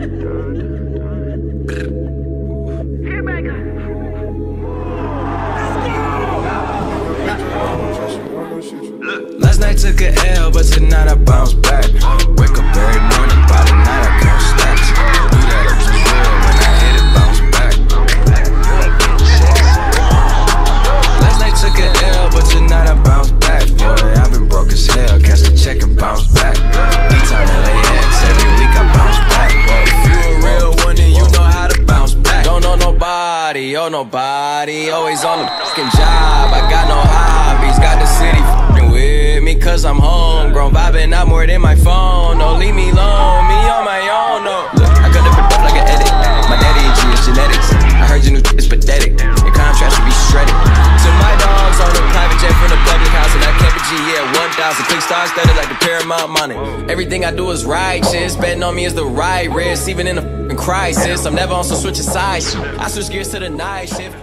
Last night took a L, but tonight I bounce back. Nobody, oh nobody, always on the fucking job. I got no hobbies, got the city fucking with me, cause I'm homegrown. Vibing out more than my phone, no, leave me alone, 1,000. Click stars studded like the Paramount money. Everything I do is righteous. Betting on me is the right risk, even in a crisis. I'm never on some switching sides. I switch gears to the night shift.